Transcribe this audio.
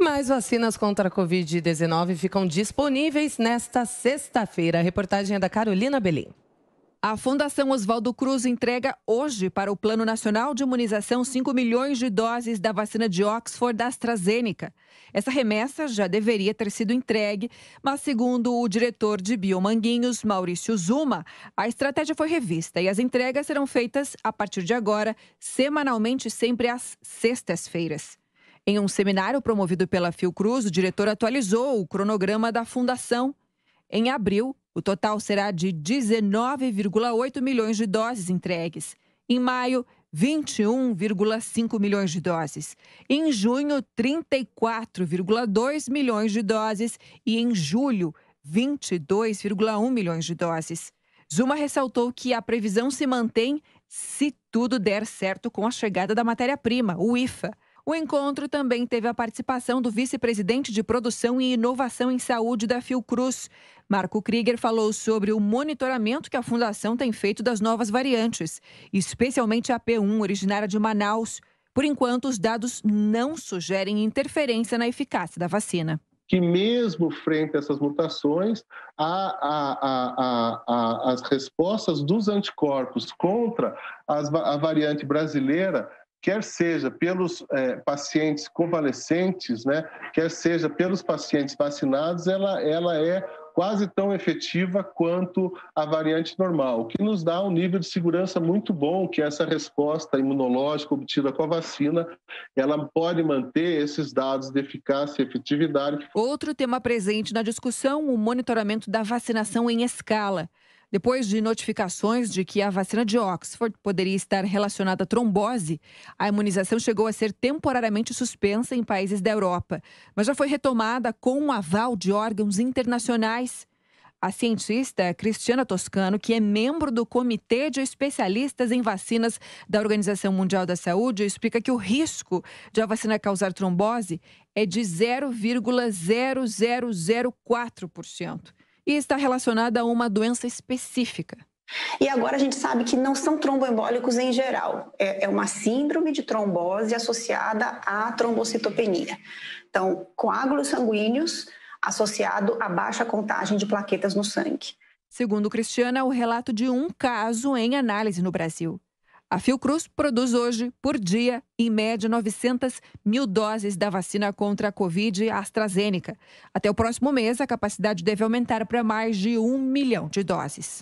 Mais vacinas contra a Covid-19 ficam disponíveis nesta sexta-feira. A reportagem é da Carolina Belim. A Fundação Oswaldo Cruz entrega hoje para o Plano Nacional de Imunização 5 milhões de doses da vacina de Oxford da AstraZeneca. Essa remessa já deveria ter sido entregue, mas, segundo o diretor de Biomanguinhos, Maurício Zuma, a estratégia foi revista e as entregas serão feitas a partir de agora, semanalmente, sempre às sextas-feiras. Em um seminário promovido pela Fiocruz, o diretor atualizou o cronograma da fundação. Em abril, o total será de 19,8 milhões de doses entregues. Em maio, 21,5 milhões de doses. Em junho, 34,2 milhões de doses. E em julho, 22,1 milhões de doses. Zuma ressaltou que a previsão se mantém se tudo der certo com a chegada da matéria-prima, o IFA. O encontro também teve a participação do vice-presidente de Produção e Inovação em Saúde da Fiocruz. Marco Krieger falou sobre o monitoramento que a fundação tem feito das novas variantes, especialmente a P1, originária de Manaus. Por enquanto, os dados não sugerem interferência na eficácia da vacina que mesmo frente a essas mutações, a, a, a, as respostas dos anticorpos contra as, a variante brasileira quer seja pelos é, pacientes convalescentes, né, quer seja pelos pacientes vacinados, ela, ela é quase tão efetiva quanto a variante normal, o que nos dá um nível de segurança muito bom, que essa resposta imunológica obtida com a vacina, ela pode manter esses dados de eficácia e efetividade. Outro tema presente na discussão, o monitoramento da vacinação em escala. Depois de notificações de que a vacina de Oxford poderia estar relacionada à trombose, a imunização chegou a ser temporariamente suspensa em países da Europa, mas já foi retomada com um aval de órgãos internacionais. A cientista Cristiana Toscano, que é membro do Comitê de Especialistas em Vacinas da Organização Mundial da Saúde, explica que o risco de a vacina causar trombose é de 0,0004% e está relacionada a uma doença específica. E agora a gente sabe que não são tromboembólicos em geral, é, é uma síndrome de trombose associada à trombocitopenia. Então, coágulos sanguíneos associado a baixa contagem de plaquetas no sangue. Segundo Cristiana, é o relato de um caso em análise no Brasil. A Fiocruz produz hoje, por dia, em média, 900 mil doses da vacina contra a Covid AstraZeneca. Até o próximo mês, a capacidade deve aumentar para mais de um milhão de doses.